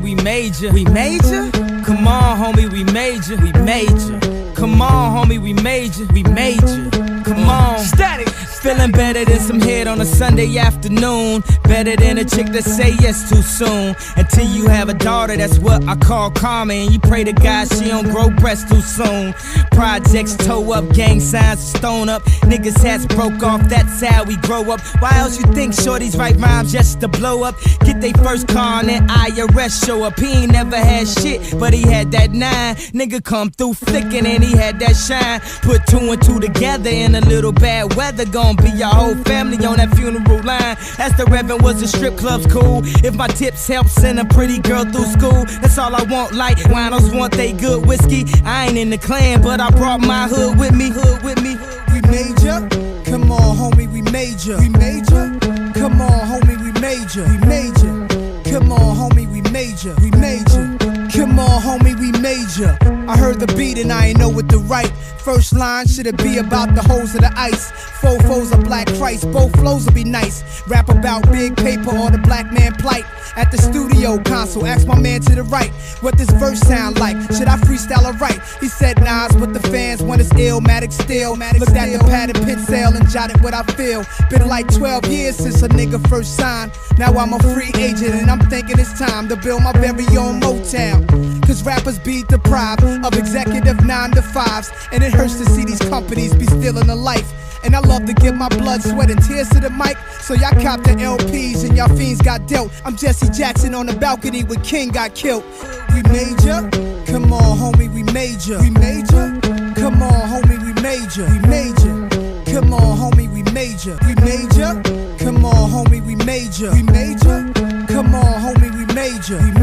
we major. We major? Come on, homie, we major. We major. Come on, homie, we major. We major. Come on. Static. Feeling better than some head on a Sunday afternoon. Better than a chick that say yes too soon. Until you have a daughter, that's what I call karma. And you pray to God she don't grow breasts too soon. Projects toe up, gang signs stone up. Niggas hats broke off, that's how we grow up. Why else you think shorties write rhymes just to blow up? Get they first car and IRS show up. He ain't never had shit, but he had that nine. Nigga come through flicking and he had that shine. Put two and two together in a little bad weather. Gonna be your whole family on that funeral line. As the Reverend was the strip club's cool. If my tips help send a pretty girl through school, that's all I want. Like winos want they good whiskey. I ain't in the Klan, but I brought my hood with me. Hood with me. We major. Come on, homie, we major. We major. Come on, homie, we major. We major. Come on, homie, we major. We major. Come on, homie, we major. I heard the beat and I ain't know what to write. First line should it be about the holes of the ice? Fofos of black Christ, both flows will be nice. Rap about big paper or the black man plight. At the studio console, ask my man to the right what this verse sound like. Should I freestyle or write? He said Nas, but the fans want his illmatic still. Looked at the pad and pencil and jotted what I feel. Been like 12 years since a nigga first signed. Now I'm a free agent and I'm thinking it's time to build my very own Motown. Rappers be deprived of executive nine to fives. And it hurts to see these companies be stealing the life. And I love to give my blood, sweat, and tears to the mic. So y'all cop the LPs and y'all fiends got dealt. I'm Jesse Jackson on the balcony when King got killed. We major, come on, homie, we major. We major, come on, homie, we major. We major, come on, homie, we major. We major, come on, homie, we major. We major, come on, homie, we major. We major,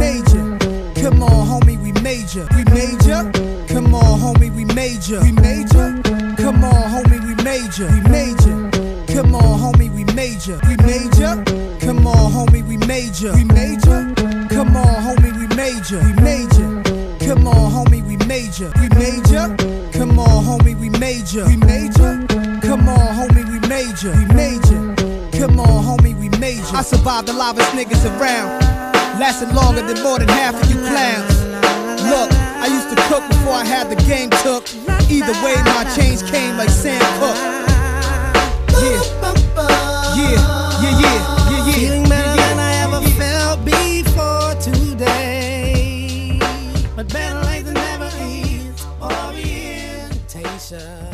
major. We major, come on, homie, we major. We major, come on, homie, we major. We major, come on, homie, we major. We major, come on, homie, we major. We major, come on, homie, we major. We major, come on, homie, we major. We major, come on, homie, we major. We major, come on, homie, we major. I survived the loudest niggas around. Lasted longer than more than half of you clowns. Look, before I had the game took. Either way, my change came like Sam Cooke. Yeah, yeah, yeah, yeah, yeah, yeah. Feeling better than I ever felt before today, but better late than never is. Orientation.